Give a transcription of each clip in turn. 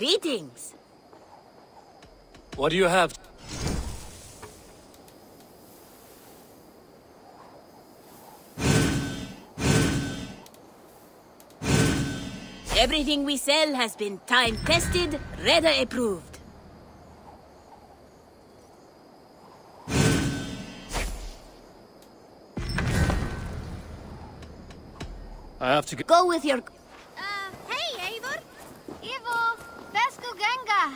Greetings. What do you have? Everything we sell has been time-tested, Reda approved. I have to go. Go with your... Vesco Genga!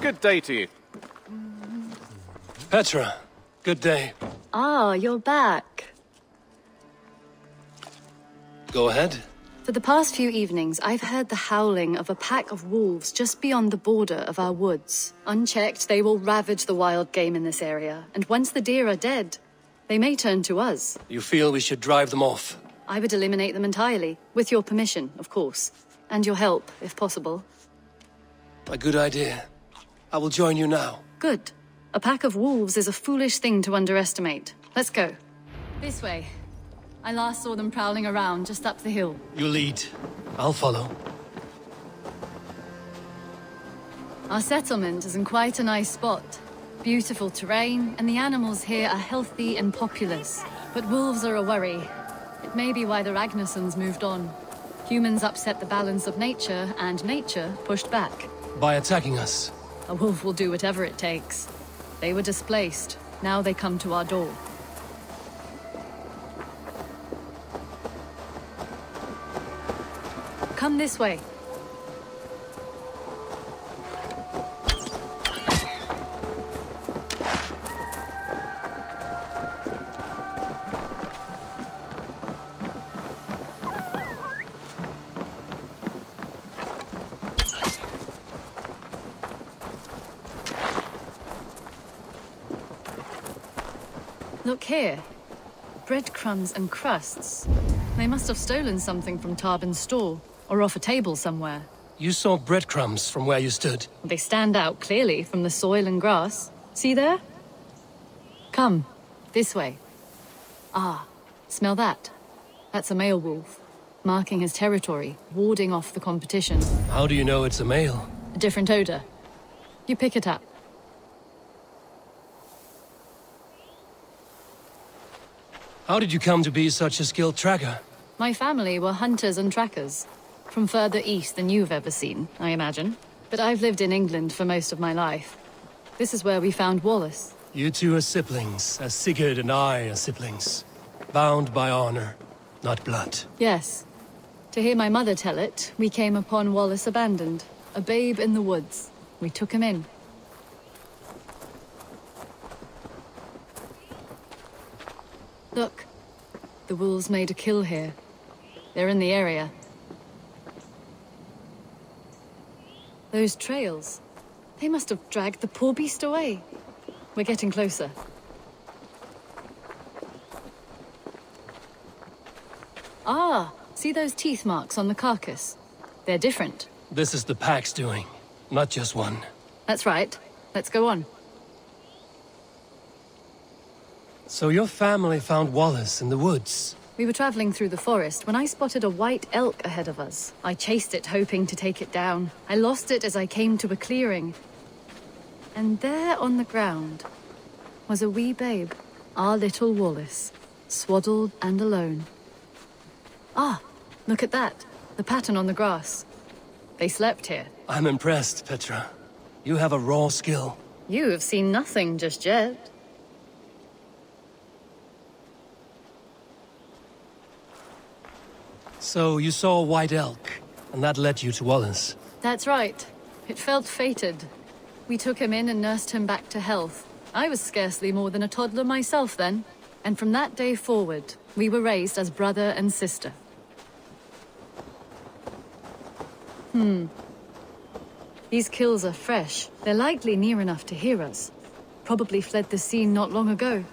Good day to you. Petra, good day. Ah, you're back. Go ahead. For the past few evenings, I've heard the howling of a pack of wolves just beyond the border of our woods. Unchecked, they will ravage the wild game in this area, and once the deer are dead, they may turn to us. You feel we should drive them off? I would eliminate them entirely, with your permission, of course. And your help, if possible. A good idea. I will join you now. Good. A pack of wolves is a foolish thing to underestimate. Let's go. This way. I last saw them prowling around just up the hill. You lead. I'll follow. Our settlement is in quite a nice spot. Beautiful terrain, and the animals here are healthy and populous. But wolves are a worry. It may be why the Ragnarsons moved on. Humans upset the balance of nature, and nature pushed back. By attacking us. A wolf will do whatever it takes. They were displaced. Now they come to our door. Come this way. Look here. Breadcrumbs and crusts. They must have stolen something from Tarben's store, or off a table somewhere. You saw breadcrumbs from where you stood. They stand out clearly from the soil and grass. See there? Come, this way. Ah, smell that? That's a male wolf, marking his territory, warding off the competition. How do you know it's a male? A different odor. You pick it up. How did you come to be such a skilled tracker? My family were hunters and trackers. From further east than you've ever seen, I imagine. But I've lived in England for most of my life. This is where we found Wallace. You two are siblings, as Sigurd and I are siblings. Bound by honor, not blood. Yes. To hear my mother tell it, we came upon Wallace abandoned. A babe in the woods. We took him in. Look. The wolves made a kill here. They're in the area. Those trails. They must have dragged the poor beast away. We're getting closer. Ah, see those teeth marks on the carcass? They're different. This is the pack's doing, not just one. That's right. Let's go on. So your family found Wallace in the woods. We were traveling through the forest when I spotted a white elk ahead of us. I chased it, hoping to take it down. I lost it as I came to a clearing. And there on the ground was a wee babe, our little Wallace, swaddled and alone. Ah, look at that. The pattern on the grass. They slept here. I'm impressed, Petra. You have a raw skill. You have seen nothing just yet. So you saw a white elk, and that led you to Wallace. That's right. It felt fated. We took him in and nursed him back to health. I was scarcely more than a toddler myself then. And from that day forward, we were raised as brother and sister. Hmm. These kills are fresh. They're likely near enough to hear us. Probably fled the scene not long ago.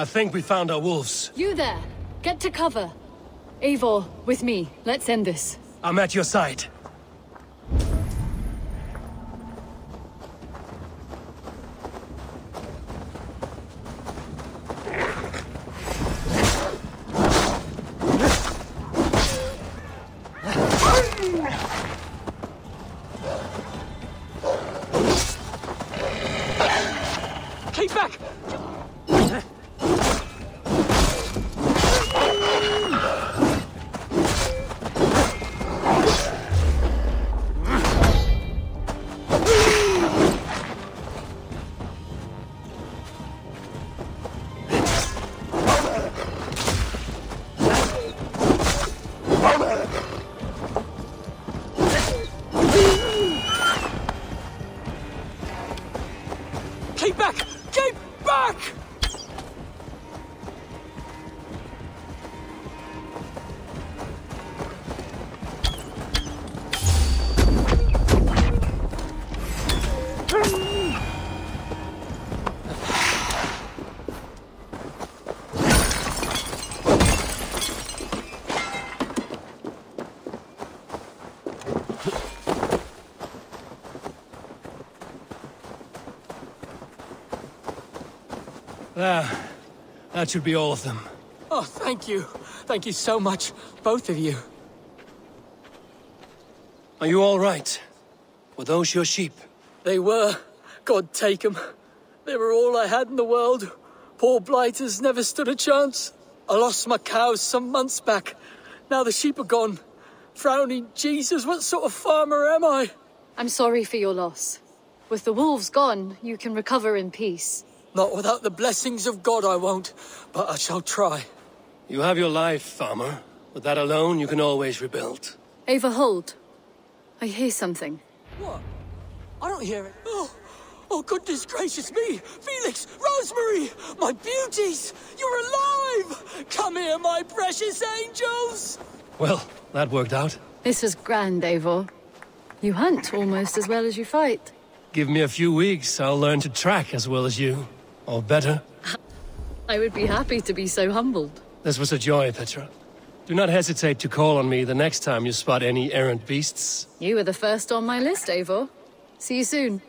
I think we found our wolves. You there! Get to cover! Eivor, with me. Let's end this. I'm at your side. Keep back! There. That should be all of them. Oh, thank you. Thank you so much, both of you. Are you all right? Were those your sheep? They were. God take 'em. They were all I had in the world. Poor blighters never stood a chance. I lost my cows some months back. Now the sheep are gone. Frowning Jesus, what sort of farmer am I? I'm sorry for your loss. With the wolves gone, you can recover in peace. Not without the blessings of God, I won't. But I shall try. You have your life, farmer. With that alone, you can always rebuild. Eivor, hold. I hear something. What? I don't hear it. Oh, oh, goodness gracious me! Felix, Rosemary, my beauties! You're alive! Come here, my precious angels! Well, that worked out. This was grand, Eivor. You hunt almost as well as you fight. Give me a few weeks, I'll learn to track as well as you. Or better. I would be happy to be so humbled. This was a joy, Petra. Do not hesitate to call on me the next time you spot any errant beasts. You were the first on my list, Eivor. See you soon.